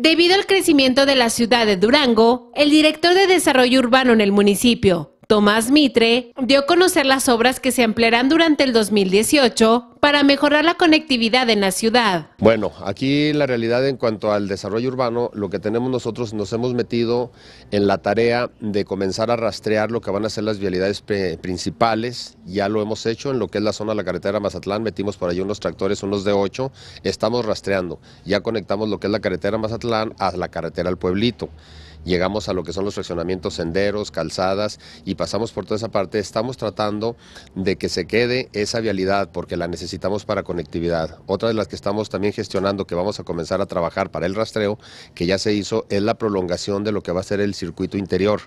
Debido al crecimiento de la ciudad de Durango, el director de desarrollo urbano en el municipio, Tomás Mitre dio a conocer las obras que se ampliarán durante el 2018 para mejorar la conectividad en la ciudad. Bueno, aquí la realidad en cuanto al desarrollo urbano, lo que tenemos nosotros, nos hemos metido en la tarea de comenzar a rastrear lo que van a ser las vialidades principales, ya lo hemos hecho en lo que es la zona de la carretera Mazatlán, metimos por ahí unos tractores, unos de 8, estamos rastreando, ya conectamos lo que es la carretera Mazatlán a la carretera al pueblito llegamos a lo que son los fraccionamientos senderos, calzadas y pasamos por toda esa parte. Estamos tratando de que se quede esa vialidad porque la necesitamos para conectividad. Otra de las que estamos también gestionando, que vamos a comenzar a trabajar para el rastreo, que ya se hizo, es la prolongación de lo que va a ser el circuito interior,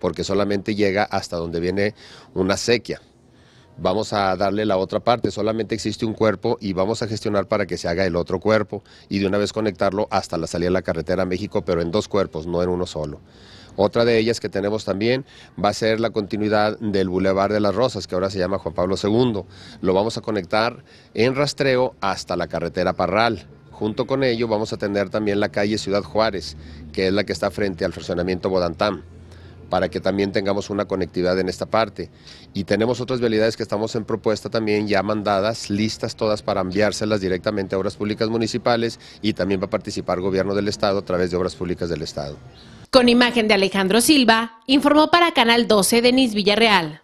porque solamente llega hasta donde viene una sequía vamos a darle la otra parte, solamente existe un cuerpo y vamos a gestionar para que se haga el otro cuerpo y de una vez conectarlo hasta la salida de la carretera a México, pero en dos cuerpos, no en uno solo. Otra de ellas que tenemos también va a ser la continuidad del Boulevard de las Rosas, que ahora se llama Juan Pablo II. Lo vamos a conectar en rastreo hasta la carretera Parral. Junto con ello vamos a tener también la calle Ciudad Juárez, que es la que está frente al fraccionamiento Bodantán para que también tengamos una conectividad en esta parte. Y tenemos otras vialidades que estamos en propuesta también ya mandadas, listas todas para enviárselas directamente a Obras Públicas Municipales y también va a participar Gobierno del Estado a través de Obras Públicas del Estado. Con imagen de Alejandro Silva, informó para Canal 12 Denis Villarreal.